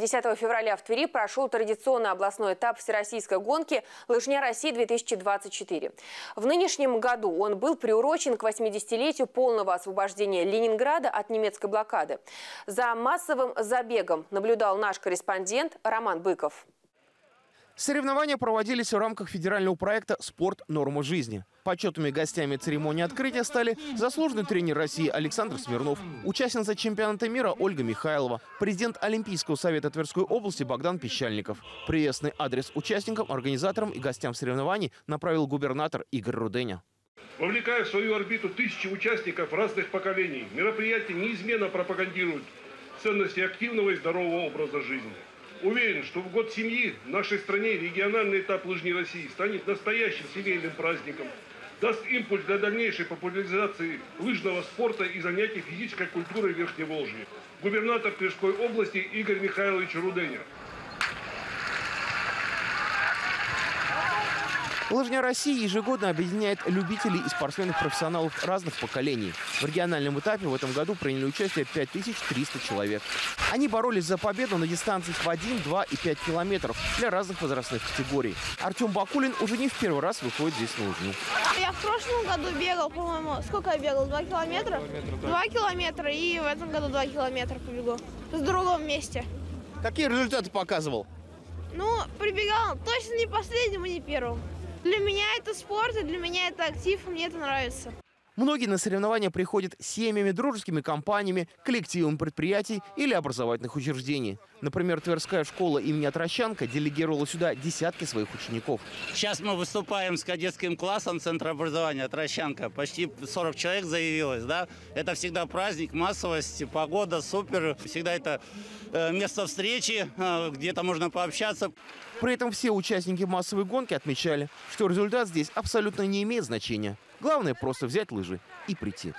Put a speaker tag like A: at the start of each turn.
A: 10 февраля в Твери прошел традиционный областной этап всероссийской гонки «Лыжня России-2024». В нынешнем году он был приурочен к 80-летию полного освобождения Ленинграда от немецкой блокады. За массовым забегом наблюдал наш корреспондент Роман Быков.
B: Соревнования проводились в рамках федерального проекта «Спорт. Норма жизни». Почетными гостями церемонии открытия стали заслуженный тренер России Александр Смирнов, участница чемпионата мира Ольга Михайлова, президент Олимпийского совета Тверской области Богдан Пещальников. Приветственный адрес участникам, организаторам и гостям соревнований направил губернатор Игорь Руденя.
C: Вовлекая в свою орбиту тысячи участников разных поколений, мероприятие неизменно пропагандирует ценности активного и здорового образа жизни. Уверен, что в год семьи в нашей стране региональный этап лыжни России станет настоящим семейным праздником, даст импульс для дальнейшей популяризации лыжного спорта и занятий физической культурой Верхневолжья. Губернатор Тверской области Игорь Михайлович Руденя.
B: Лыжня России ежегодно объединяет любителей и спортсменов-профессионалов разных поколений. В региональном этапе в этом году приняли участие 5300 человек. Они боролись за победу на дистанциях в 1, 2 и 5 километров для разных возрастных категорий. Артем Бакулин уже не в первый раз выходит здесь на лыжню.
D: Я в прошлом году бегал, по-моему, сколько я бегал? Два километра? Два километра, и в этом году два километра побегу. В другом месте.
B: Какие результаты показывал?
D: Ну, прибегал точно не последним и не первым. Для меня это спорт, и для меня это актив, и мне это нравится.
B: Многие на соревнования приходят с семьями, дружескими компаниями, коллективами предприятий или образовательных учреждений. Например, Тверская школа имени Отрощанка делегировала сюда десятки своих учеников.
E: Сейчас мы выступаем с кадетским классом Центра образования Отрощанка. Почти 40 человек заявилось. Да? Это всегда праздник, массовость, погода супер. Всегда это э, место встречи, э, где-то можно пообщаться.
B: При этом все участники массовой гонки отмечали, что результат здесь абсолютно не имеет значения. Главное просто взять лыжи и прийти.